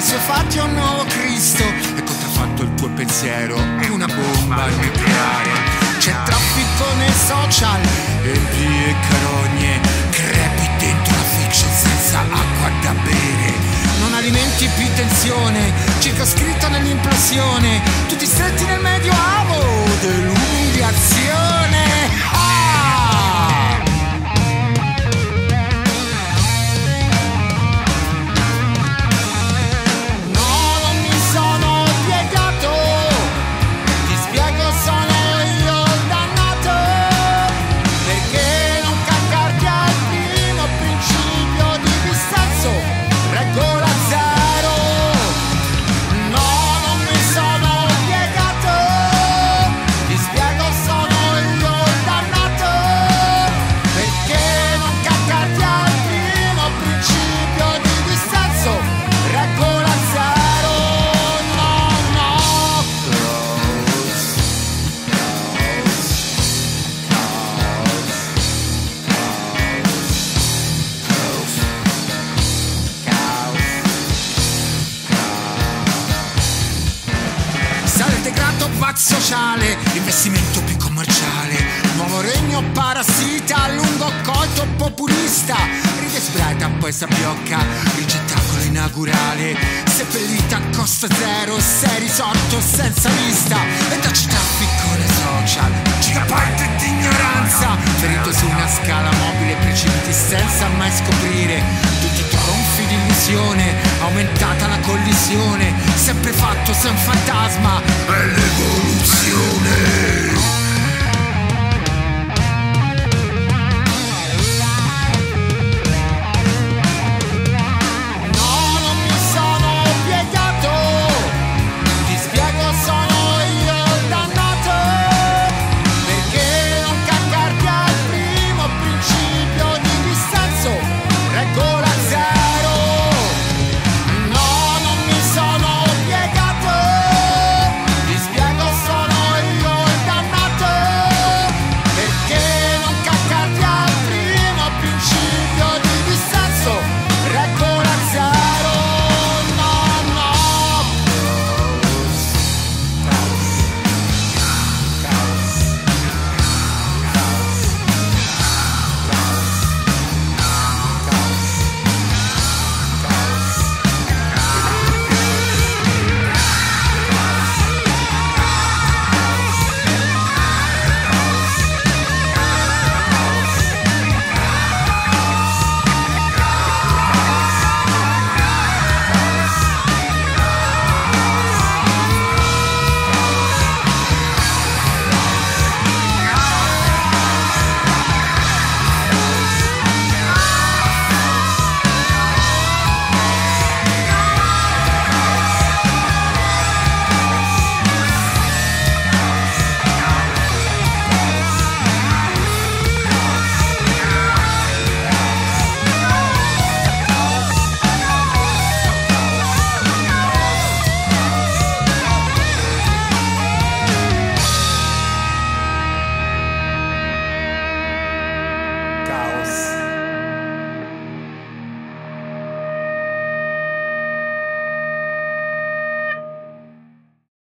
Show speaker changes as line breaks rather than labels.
vittimismo, al suo fatti è un nuovo Cristo. E contraffatto il tuo pensiero è una bomba nucleare. C'è traffico nei social, e carogne, crepi dentro la fiction senza acqua da bere. Non alimenti più tensione, circoscritta nell'implosione, tutti stretti nel medio avo dell'umiliazione. Sociale, investimento più commerciale, nuovo regno parassita, lungo colto populista, ride sbraita poi sabbiocca, ricettacolo inaugurale, seppellita a costo zero, sei risorto senza lista, e dacci traffico nei social, gigabyte di ignoranza, la collisione, sempre fatto sei un fantasma, è l'evoluzione.